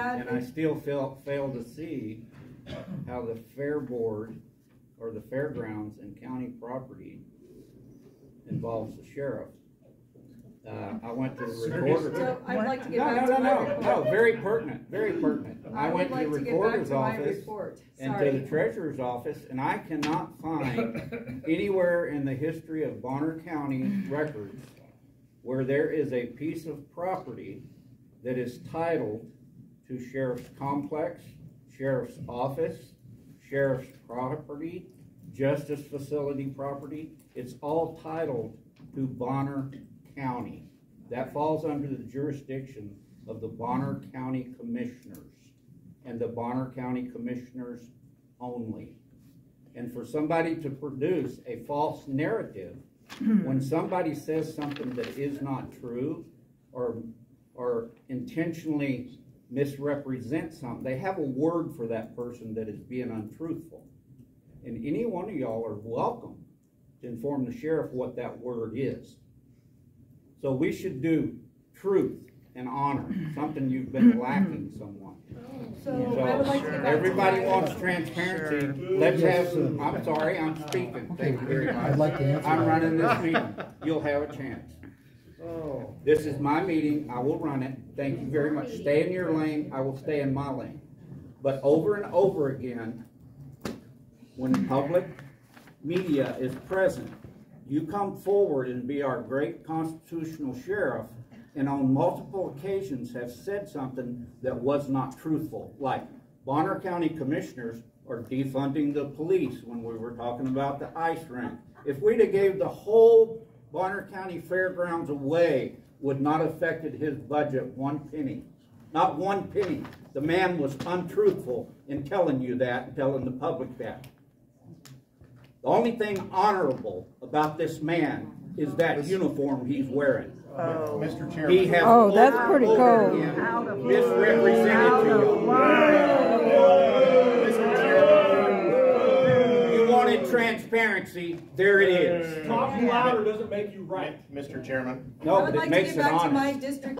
And I still fail, fail to see how the fair board or the fairgrounds and county property involves the sheriff. Uh, I went to the recorder. So I'd like to get No, back no, to no, my no, report. no, very pertinent, very pertinent. I would went to the like to get recorder's to my office and to the treasurer's office, and I cannot find anywhere in the history of Bonner County records where there is a piece of property that is titled to sheriff's complex, sheriff's office, sheriff's property, justice facility property. It's all titled to Bonner County. That falls under the jurisdiction of the Bonner County Commissioners and the Bonner County Commissioners only. And for somebody to produce a false narrative when somebody says something that is not true or, or intentionally misrepresent something, they have a word for that person that is being untruthful. And any one of y'all are welcome to inform the sheriff what that word is. So we should do truth and honor, something you've been lacking somewhat. So I would like to So, get back to everybody wants report. transparency, let's have some, I'm sorry, I'm speaking, thank you very much. I'd like to answer I'm that. running this meeting, you'll have a chance. Oh. This is my meeting, I will run it, thank you very much, stay in your lane, I will stay in my lane. But over and over again, when public media is present, you come forward and be our great constitutional sheriff, and on multiple occasions have said something that was not truthful, like Bonner County Commissioners are defunding the police when we were talking about the ice rink. If we'd have gave the whole Bonner County Fairgrounds away, would not have affected his budget one penny. Not one penny. The man was untruthful in telling you that and telling the public that. The only thing honorable about this man is that uniform he's wearing. Oh. Mr. He Chairman, has Oh, that's over pretty and over cool. again Misrepresented to you. You wanted transparency, there it is. Talking louder doesn't make you right. Mr. Chairman, I No, would but it like to makes get it back to my honest. district